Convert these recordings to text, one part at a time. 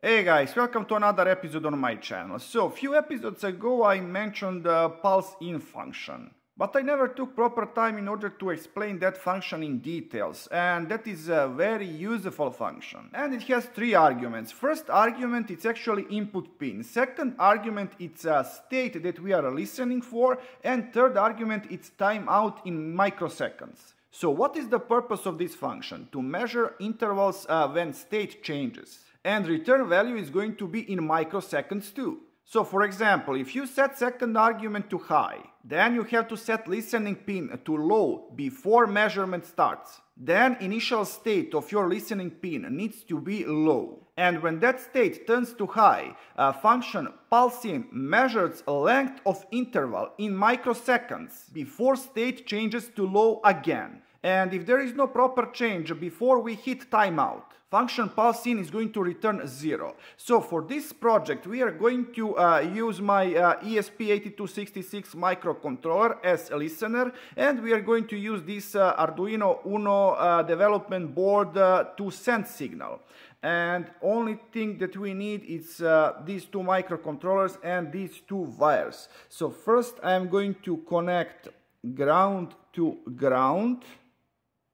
Hey guys, welcome to another episode on my channel. So, a few episodes ago I mentioned the pulseIn function. But I never took proper time in order to explain that function in details, and that is a very useful function. And it has three arguments. First argument, it's actually input pin. Second argument, it's a state that we are listening for. And third argument, it's timeout in microseconds. So what is the purpose of this function? To measure intervals uh, when state changes. And return value is going to be in microseconds too. So for example, if you set second argument to high, then you have to set listening pin to low before measurement starts. Then initial state of your listening pin needs to be low. And when that state turns to high, a function pulseIn measures length of interval in microseconds before state changes to low again. And if there is no proper change before we hit timeout, function pulseIn is going to return 0. So for this project we are going to uh, use my uh, ESP8266 microcontroller as a listener and we are going to use this uh, Arduino Uno uh, development board uh, to send signal. And only thing that we need is uh, these two microcontrollers and these two wires. So first I'm going to connect ground to ground.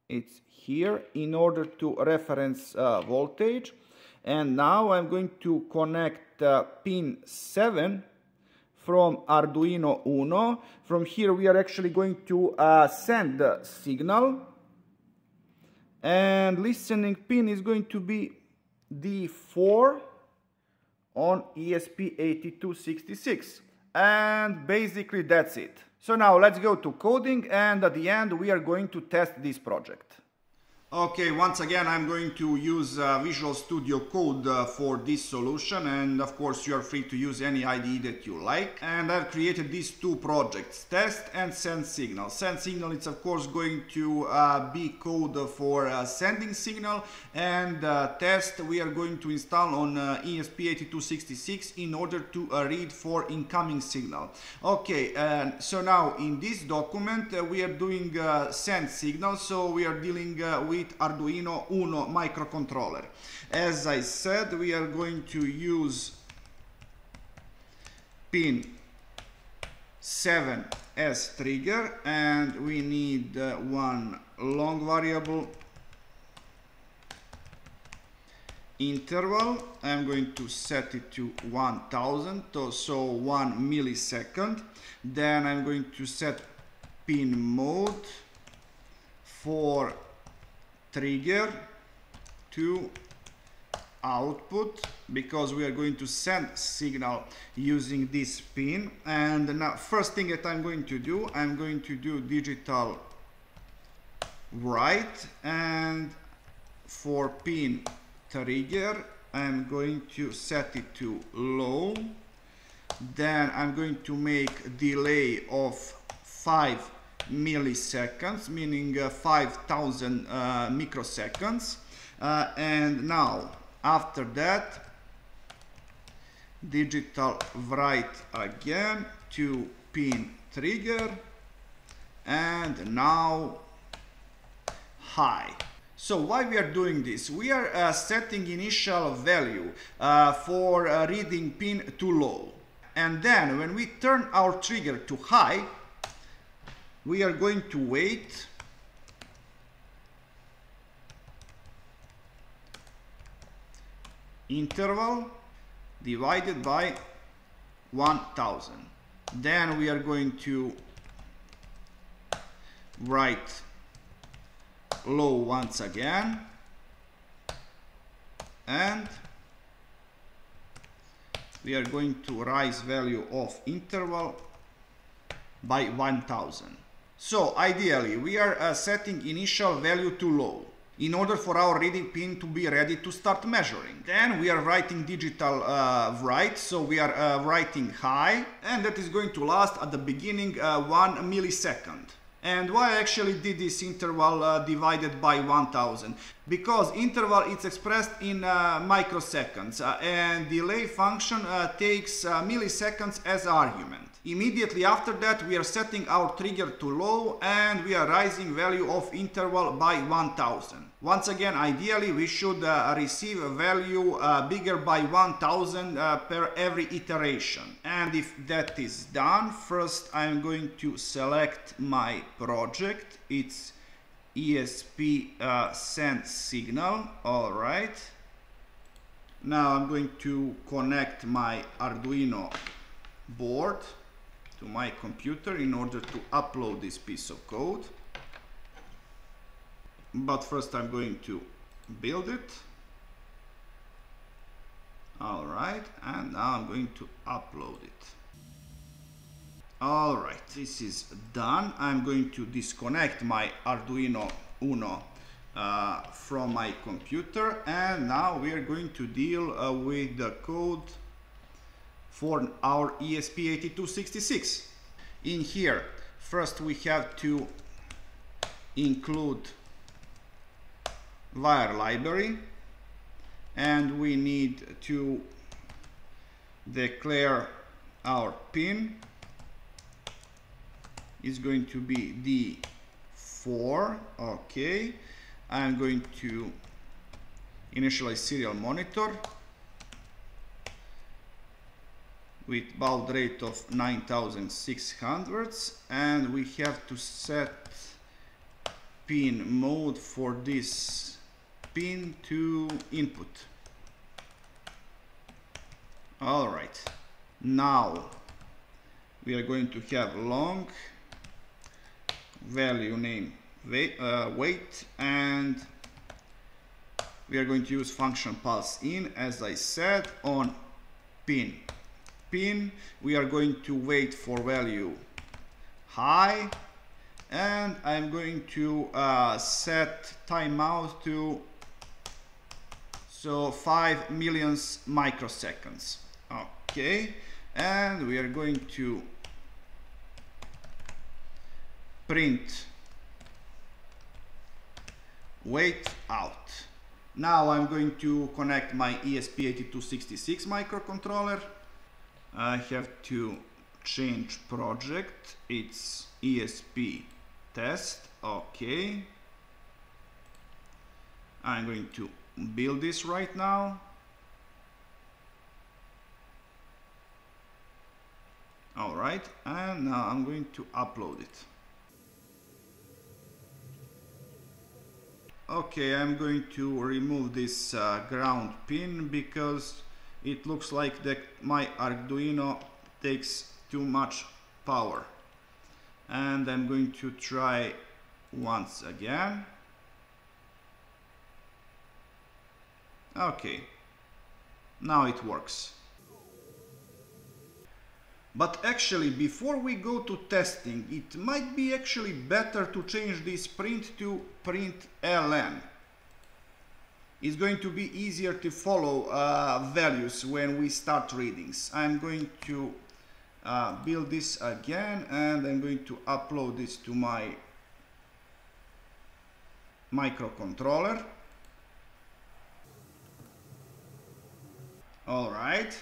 It's here in order to reference uh, voltage and now I'm going to connect uh, pin 7 from Arduino Uno. From here we are actually going to uh, send the signal and listening pin is going to be D4 on ESP8266 and basically that's it. So now let's go to coding and at the end we are going to test this project. Okay, once again I'm going to use uh, Visual Studio Code uh, for this solution and of course you are free to use any IDE that you like. And I've created these two projects, test and send signal. Send signal is of course going to uh, be code for uh, sending signal and uh, test we are going to install on uh, ESP8266 in order to read for incoming signal. Okay, and so now in this document we are doing send signal so we are dealing with Arduino Uno microcontroller. As I said, we are going to use pin 7 as trigger and we need uh, one long variable interval I'm going to set it to 1000 so 1 millisecond then I'm going to set pin mode for trigger to output because we are going to send signal using this pin. And now first thing that I'm going to do I'm going to do digital write. And for pin trigger I'm going to set it to low. Then I'm going to make delay of 5 milliseconds, meaning uh, 5000 uh, microseconds. Uh, and now, after that, digital write again to pin trigger and now high. So why we are doing this? We are uh, setting initial value uh, for uh, reading pin to low. And then when we turn our trigger to high, we are going to wait. Interval divided by 1000 then we are going to write low once again. And we are going to rise value of interval by 1000 so ideally, we are uh, setting initial value to low in order for our reading pin to be ready to start measuring. Then we are writing digital uh, write, so we are uh, writing high, and that is going to last at the beginning uh, one millisecond. And why I actually did this interval uh, divided by 1000? Because interval is expressed in uh, microseconds uh, and delay function uh, takes uh, milliseconds as argument. Immediately after that we are setting our trigger to low and we are rising value of interval by 1000. Once again, ideally we should uh, receive a value uh, bigger by 1000 uh, per every iteration. And if that is done, first I'm going to select my project. It's ESP uh, send signal, all right. Now I'm going to connect my Arduino board to my computer in order to upload this piece of code. But first I'm going to build it. All right and now I'm going to upload it. All right this is done. I'm going to disconnect my Arduino Uno uh, from my computer and now we are going to deal uh, with the code for our ESP8266 in here first we have to include var library and we need to declare our pin. Is going to be D4 okay. I'm going to initialize serial monitor with baud rate of 9600 and we have to set pin mode for this pin to input. All right, now we are going to have long value name weight, uh, wait and we are going to use function pulseIn as I said on pin pin we are going to wait for value high and I'm going to uh, set timeout to so 5 millions microseconds. Okay and we are going to print. Wait out. Now I'm going to connect my ESP8266 microcontroller I have to change project it's ESP test okay I'm going to build this right now. All right, and now I'm going to upload it. Okay, I'm going to remove this uh, ground pin because it looks like that my Arduino takes too much power. And I'm going to try once again. Okay, now it works. But actually, before we go to testing, it might be actually better to change this print to print ln. It's going to be easier to follow uh, values when we start readings. I'm going to uh, build this again and I'm going to upload this to my microcontroller. All right.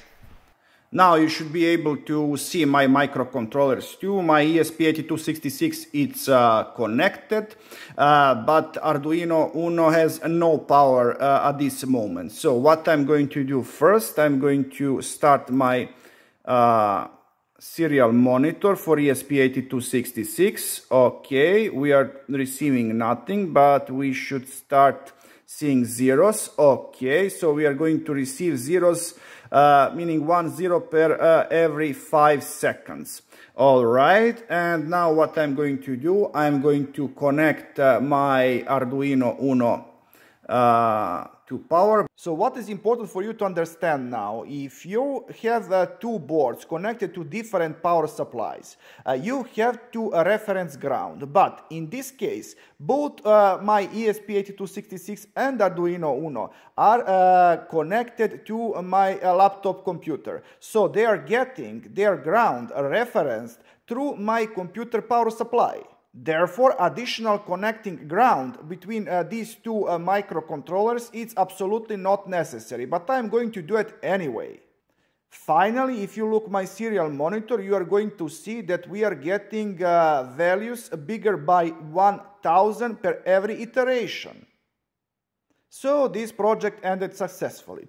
Now you should be able to see my microcontrollers too. My ESP8266 it's uh, connected, uh, but Arduino Uno has no power uh, at this moment. So what I'm going to do first, I'm going to start my uh, serial monitor for ESP8266. Okay, we are receiving nothing, but we should start seeing zeros. Okay, so we are going to receive zeros, uh, meaning one zero per uh, every five seconds. All right, and now what I'm going to do, I'm going to connect uh, my Arduino Uno uh, to power. So what is important for you to understand now, if you have uh, two boards connected to different power supplies, uh, you have to uh, reference ground. But in this case, both uh, my ESP8266 and Arduino Uno are uh, connected to my uh, laptop computer. So they are getting their ground referenced through my computer power supply. Therefore, additional connecting ground between uh, these two uh, microcontrollers is absolutely not necessary, but I'm going to do it anyway. Finally, if you look my serial monitor, you are going to see that we are getting uh, values bigger by 1000 per every iteration. So this project ended successfully.